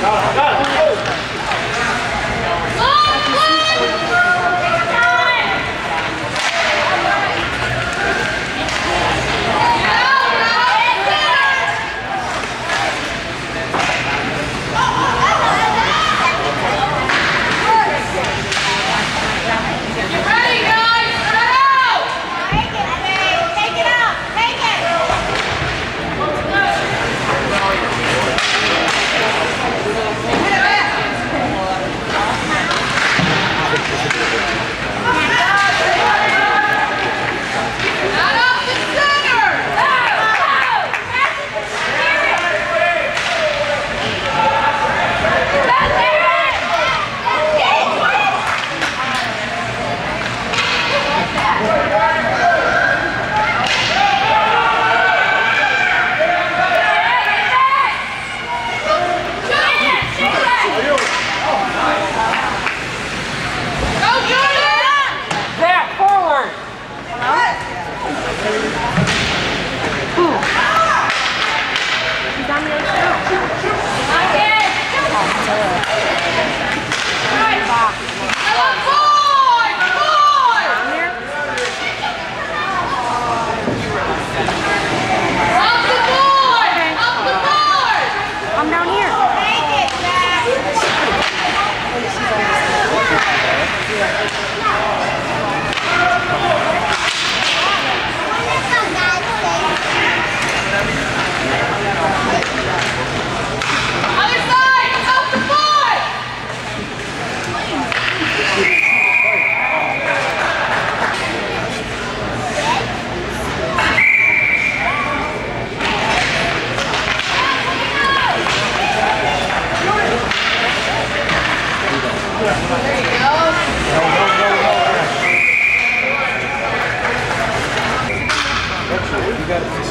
Drop it. There you go. Got it.